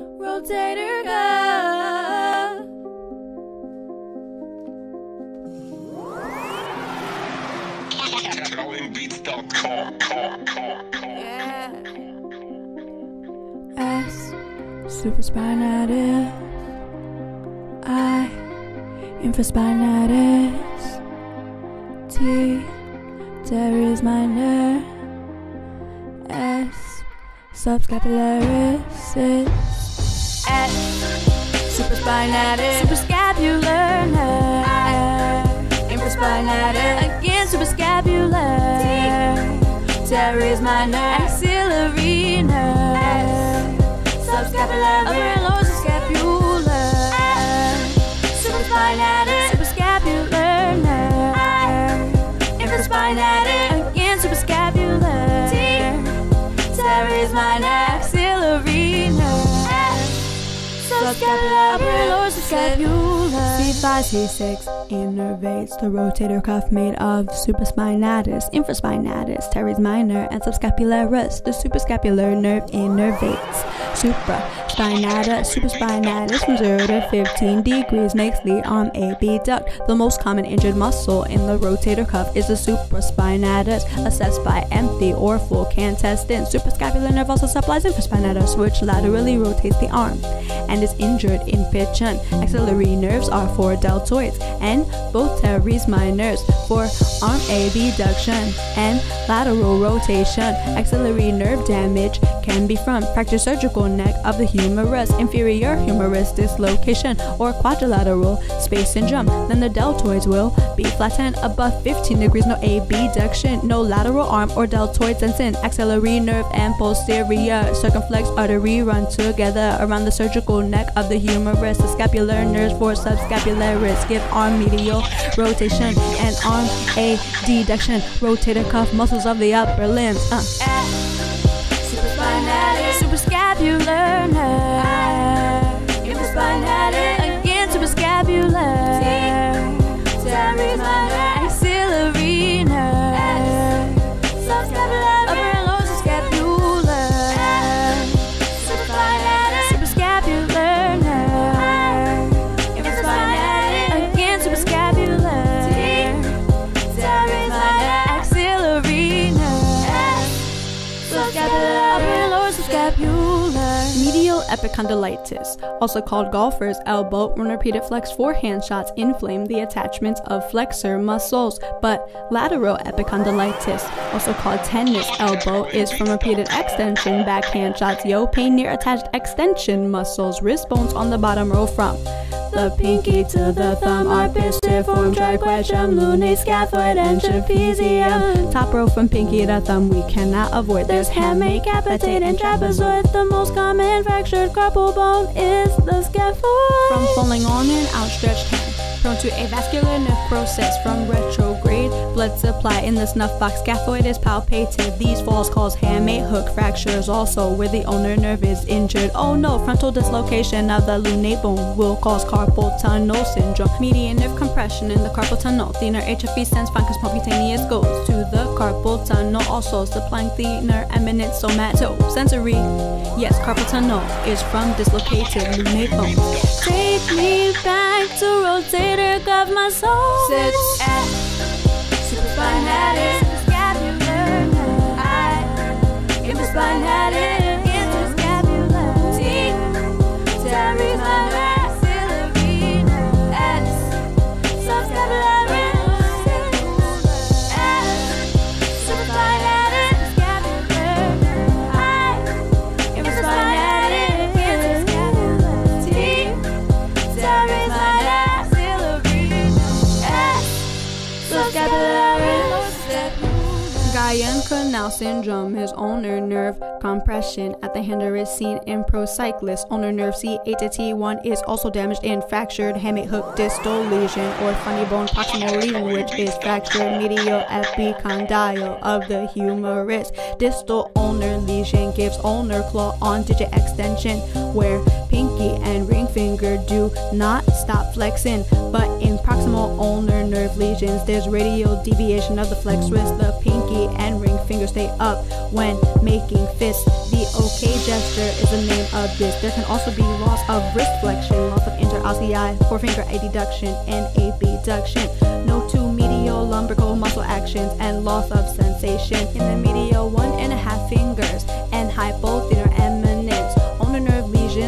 Rotator cuff. S. Supraspinatus. I. Infraspinatus. T. Teres minor. S. Subscapularis. S. Supraspinatus. Suprascapular nerve. Infraspinatus. Again, suprascapular. Teres minor. Axillary nerve. Subscapular. Oh, Minor. Axillary Subscapular, upper and. C5, C6 innervates the rotator cuff made of supraspinatus, infraspinatus, teres minor, and subscapularis. The suprascapular nerve innervates supraspinatus, supraspinatus from 0 to 15 degrees makes the arm abduct. The most common injured muscle in the rotator cuff is the supraspinatus, assessed by empty or full can cantestin. Suprascapular nerve also supplies infraspinatus, which laterally rotates the arm and is injured in pitching. Axillary nerves are for deltoids and both teres minors for arm abduction and lateral rotation. Axillary nerve damage can be from fractured surgical neck of the humerus, inferior humerus dislocation, or quadrilateral space syndrome. Then the deltoids will be flattened above 15 degrees, no abduction, no lateral arm or deltoid sensing. Axillary nerve and posterior circumflex artery run together around the surgical neck of the humerus. The scapular nerves for subscapularis give arm medial rotation and arm adduction. Rotator cuff muscles of the upper limbs. Uh. Supraspinatus, suprascapular nerve. Subscapular. Medial epicondylitis, also called golfer's elbow, when repeated flex forehand shots inflame the attachments of flexor muscles. But lateral epicondylitis, also called tennis elbow, is from repeated extension backhand shots. Yo, pain near attached extension muscles, wrist bones on the bottom row from the pinky to the thumb are pisiform, triquetrum, lunate, scaphoid, and trapezium. Top row from pinky to thumb we cannot avoid. There's hamate, capitate, and trapezoid. The most common fractured carpal bone is the scaphoid. From falling on an outstretched hand prone to avascular necrosis from retrograde blood supply in the snuff box. Scaphoid is palpated. These falls cause hamate hook fractures, also where the ulnar nerve is injured. Oh no, frontal dislocation of the lunate bone will cause carpal tunnel syndrome. Median nerve compression in the carpal tunnel. The inner HFE sends fine cutaneous goes to the carpal tunnel, also supplying the inner eminent somatosensory. Yes, carpal tunnel is from dislocated lunate bone. Take me back to rotator cuff my soul. Sits at supraspinatus, scapular nerve. I infraspinatus, interscapular. Guyon canal syndrome is ulnar nerve compression at the hinder is seen in pro cyclists. Ulnar nerve C8 to T1 is also damaged in fractured hamate hook distal lesion or funny bone proximal lesion, which is fractured medial epicondyle of the humerus. Distal ulnar lesion gives ulnar claw on digit extension, where pinky and ring finger do not stop flexing. But in proximal ulnar nerve lesions, there's radial deviation of the flex wrist. The pinky and ring finger stay up when making fists. The OK gesture is the name of this. There can also be loss of wrist flexion, loss of inter-ossei, forefinger adduction, and abduction. No two medial lumbrical muscle actions and loss of sensation in the medial one and a half fingers and. Ulnar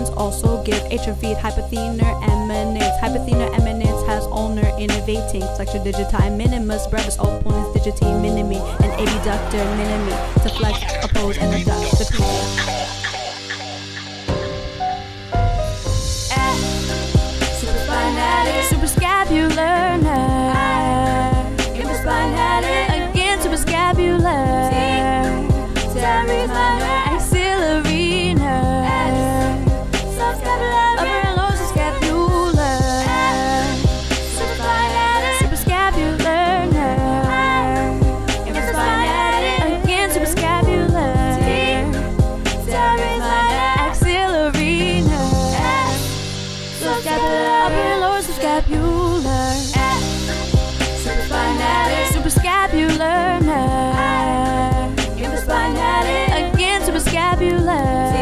lesions also give atrophied hypothenar eminence. Hypothenar eminence has ulnar innervating flexor digiti minimus brevis opponens digiti minimi and abductor minimi to flex, oppose, and abduct the people. Eh. Suprascapular nerve. subscribe, upper lower subscapular. Supraspinatus, suprascapular nerve. Again, suprascapular.